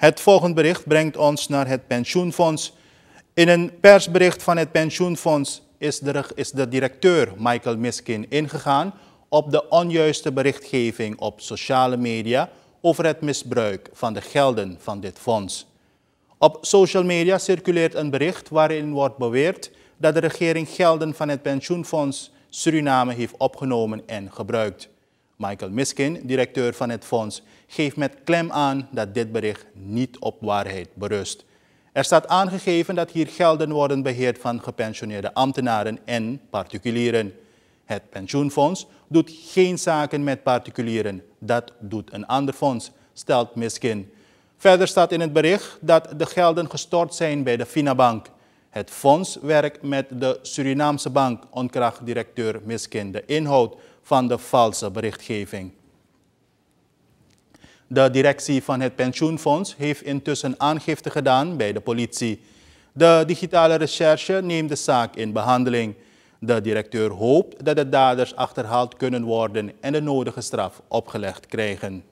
Het volgende bericht brengt ons naar het pensioenfonds. In een persbericht van het pensioenfonds is de, is de directeur Michael Miskin ingegaan op de onjuiste berichtgeving op sociale media over het misbruik van de gelden van dit fonds. Op social media circuleert een bericht waarin wordt beweerd dat de regering gelden van het pensioenfonds Suriname heeft opgenomen en gebruikt. Michael Miskin, directeur van het fonds, geeft met klem aan dat dit bericht niet op waarheid berust. Er staat aangegeven dat hier gelden worden beheerd van gepensioneerde ambtenaren en particulieren. Het pensioenfonds doet geen zaken met particulieren. Dat doet een ander fonds, stelt Miskin. Verder staat in het bericht dat de gelden gestort zijn bij de Finabank. Het fonds werkt met de Surinaamse bank, onkracht directeur Miskin, de inhoud van de valse berichtgeving. De directie van het pensioenfonds heeft intussen aangifte gedaan bij de politie. De digitale recherche neemt de zaak in behandeling. De directeur hoopt dat de daders achterhaald kunnen worden en de nodige straf opgelegd krijgen.